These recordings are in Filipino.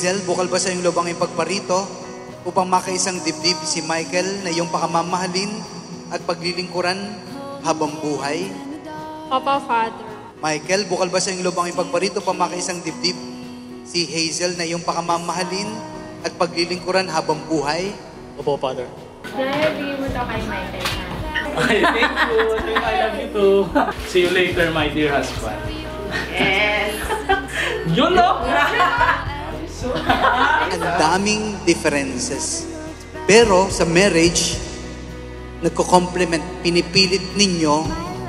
bukal ba sa iyong loob ang ipagparito upang makaisang dibdib si Michael na iyong pakamamahalin at paglilingkuran habang buhay? Opo, Father. Michael, bukal ba sa iyong loob ang ipagparito upang makaisang dibdib si Hazel na iyong pakamamahalin at paglilingkuran habang buhay? Opo, Father. Dahil bigyan mo to kay Michael. Okay, thank you. Thank you. I love you too. See you later, my dear husband. Yes. Yun no? Daming differences. Pero sa marriage, nagko-complement, pinipilit ninyo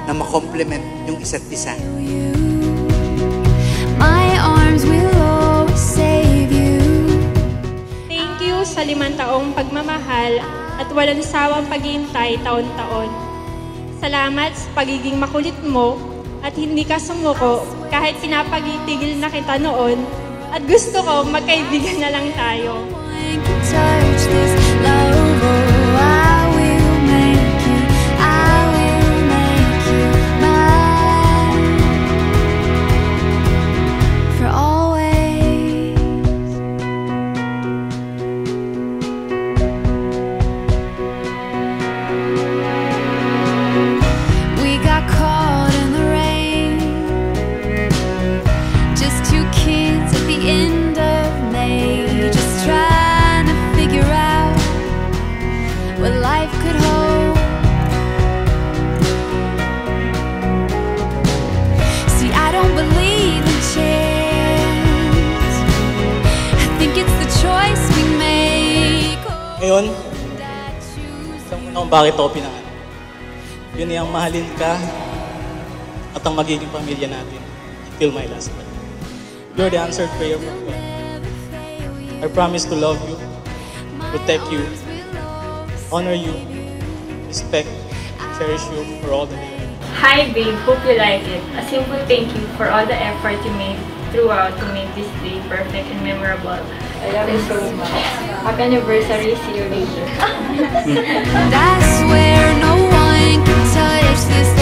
na makomplement yung isa't isa. My arms will always save you. Thank you sa limang taong pagmamahal at walang sawang paghihintay taon-taon. Salamat sa pagiging makulit mo at hindi ka sumuko kahit pinapagitigil na kita noon at gusto ko magkaibigan na lang tayo. One can Ngayon, alam mo na kung bakit ako pinanganak. Yun yung mahalin ka at ang magiging pamilya natin until my last breath. You're the answered prayer from God. I promise to love you, protect you, honor you, respect, cherish you for all the day. Hi babe, hope you like it. A simple thank you for all the effort you made throughout to make this day perfect and memorable. I love you so much. Happy anniversary, see you later. I swear no one can touch this